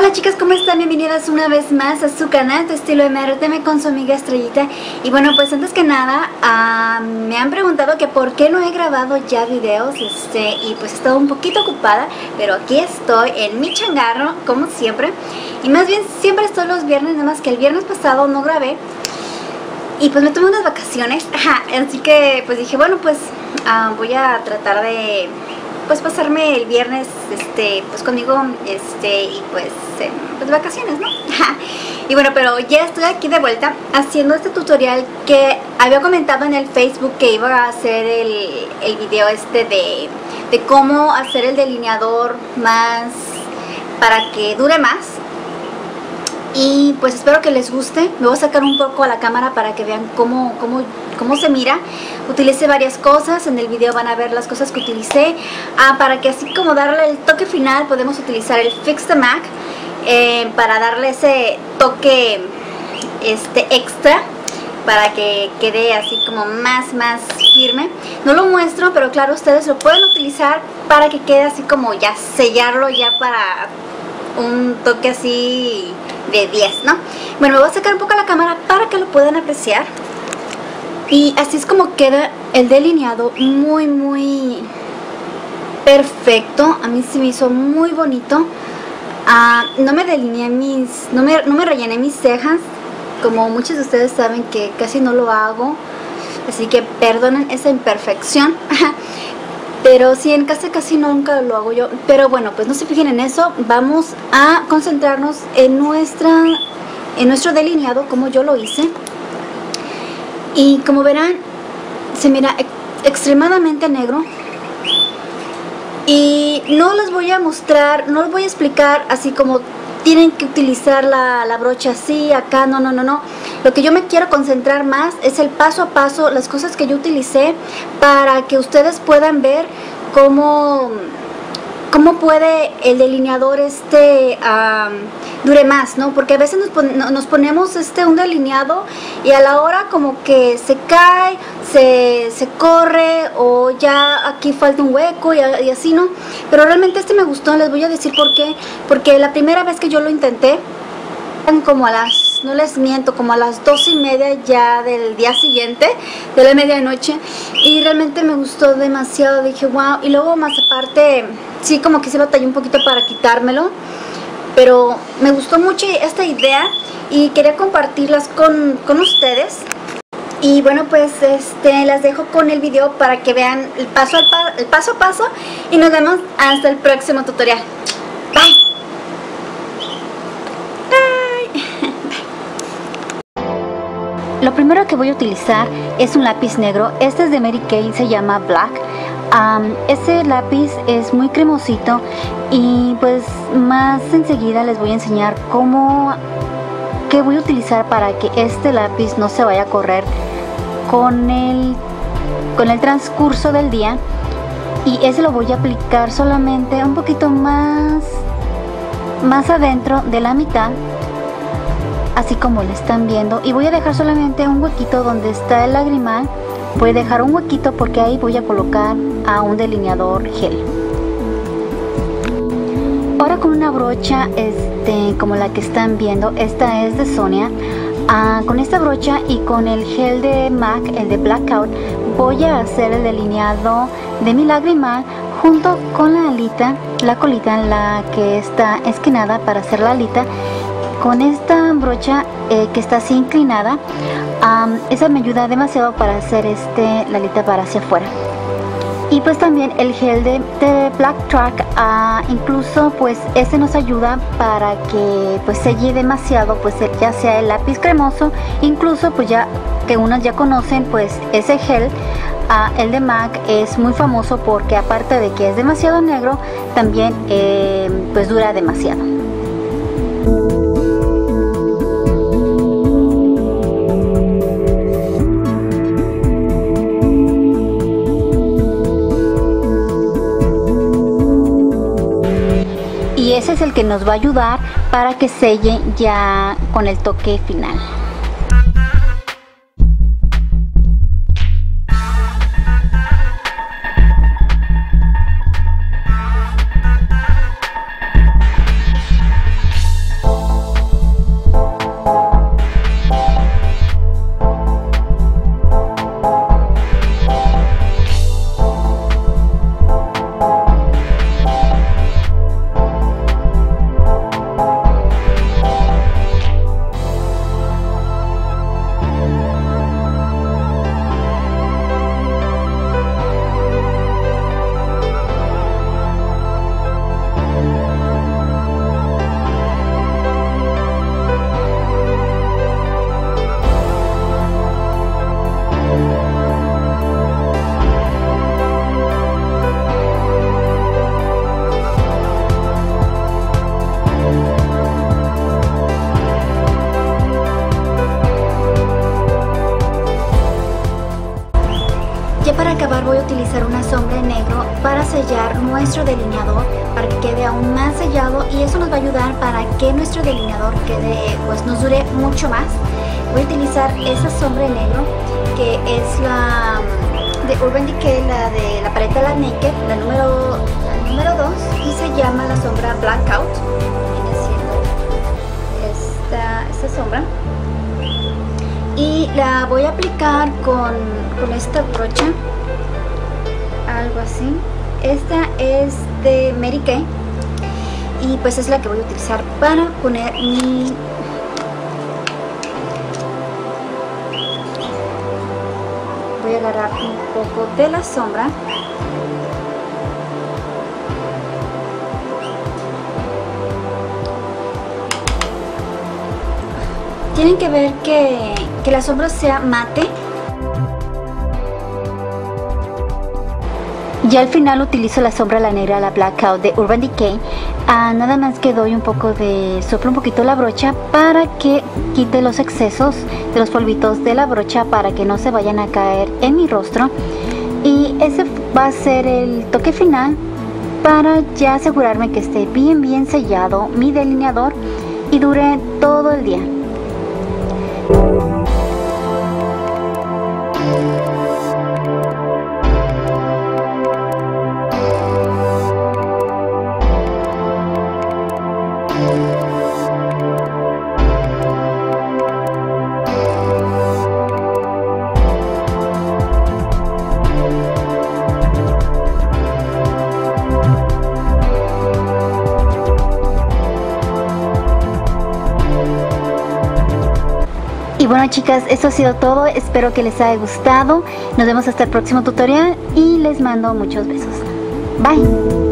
Hola chicas, ¿cómo están? Bienvenidas una vez más a su canal, tu estilo MRTM con su amiga Estrellita. Y bueno, pues antes que nada, me han preguntado que por qué no he grabado ya videos este, Y pues he estado un poquito ocupada, pero aquí estoy en mi changarro, como siempre. Y más bien siempre estoy los viernes, nada más que el viernes pasado no grabé. Y pues me tomé unas vacaciones, así que pues dije, bueno pues uh, voy a tratar de pues pasarme el viernes este pues conmigo este y pues, pues vacaciones no y bueno pero ya estoy aquí de vuelta haciendo este tutorial que había comentado en el facebook que iba a hacer el, el video este de, de cómo hacer el delineador más para que dure más. Y pues espero que les guste. Me voy a sacar un poco a la cámara para que vean cómo, cómo, cómo se mira utilicé varias cosas en el video van a ver las cosas que utilicé ah, para que así como darle el toque final podemos utilizar el Fix the Mac eh, para darle ese toque este extra para que quede así como más más firme no lo muestro pero claro ustedes lo pueden utilizar para que quede así como ya sellarlo ya para un toque así de 10, ¿no? Bueno, me voy a sacar un poco la cámara para que lo puedan apreciar. Y así es como queda el delineado muy, muy perfecto. A mí se me hizo muy bonito. Ah, no me delineé mis, no me, no me rellené mis cejas. Como muchos de ustedes saben que casi no lo hago. Así que perdonen esa imperfección. Pero sí, en casa casi nunca lo hago yo. Pero bueno, pues no se fijen en eso. Vamos a concentrarnos en, nuestra, en nuestro delineado, como yo lo hice. Y como verán, se mira extremadamente negro. Y no les voy a mostrar, no les voy a explicar así como tienen que utilizar la, la, brocha así, acá, no, no, no, no. Lo que yo me quiero concentrar más es el paso a paso, las cosas que yo utilicé para que ustedes puedan ver cómo cómo puede el delineador este dure más, ¿no? Porque a veces nos, ponemos este un delineado y a la hora como que se cae, se, corre o ya aquí falta un hueco y, y, así, ¿no? Pero realmente este me gustó, les voy a decir por qué. Porque la primera vez que yo lo intenté, como a las, no les miento, como a las dos y media ya del día siguiente, de la medianoche, y realmente me gustó demasiado, dije wow, y luego más aparte, sí como que se lo tallé un poquito para quitármelo, pero me gustó mucho esta idea y quería compartirlas con, con ustedes. Y bueno, pues este las dejo con el video para que vean el paso, el paso a paso y nos vemos hasta el próximo tutorial. Bye. Lo primero que voy a utilizar es un lápiz negro. Este es de Mary Kay, se llama Black. este lápiz es muy cremosito y pues más enseguida les voy a enseñar cómo que voy a utilizar para que este lápiz no se vaya a correr con el con el transcurso del día y ese lo voy a aplicar solamente un poquito más más adentro de la mitad así como lo están viendo. Y voy a dejar solamente un huequito donde está el lagrimal. Voy a dejar un huequito porque ahí voy a colocar a un delineador gel. Ahora con una brocha este como la que están viendo esta es de Sonia. Ah, con esta brocha y con el gel de MAC el de Blackout voy a hacer el delineado de mi lagrimal junto con la alita la colita en la que está esquinada para hacer la alita con esta brocha eh, que está así inclinada esa me ayuda demasiado para hacer este la alita para hacia afuera. Y pues también el gel de, Black Track ah, incluso pues este nos ayuda para que pues selle demasiado pues ya sea el lápiz cremoso incluso pues ya que unos ya conocen pues ese gel ah, el de MAC es muy famoso porque aparte de que es demasiado negro también eh, pues dura demasiado ese es el que nos va a ayudar para que selle ya con el toque final. Nuestro delineador para que quede aún más sellado y eso nos va a ayudar para que nuestro delineador quede pues nos dure mucho más. Voy a utilizar esa sombra en negro que es la de Urban Decay la de la paleta La Naked la número la número 2 y se llama la sombra Blackout. Viene siendo esta, esta sombra. Y la voy a aplicar con, con esta brocha algo así esta es de Mary Kay. Y pues es la que voy a utilizar para poner mi voy a agarrar un poco de la sombra. Tienen que ver que, que la sombra sea mate Ya al final utilizo la sombra la negra, la blackout de Urban Decay. Ah, nada más que doy un poco de, soplo un poquito la brocha para que quite los excesos de los polvitos de la brocha para que no se vayan a caer en mi rostro. Y ese va a ser el toque final para ya asegurarme que esté bien bien sellado mi delineador y dure todo el día. Bueno chicas, eso ha sido todo, espero que les haya gustado, nos vemos hasta el próximo tutorial y les mando muchos besos. Bye.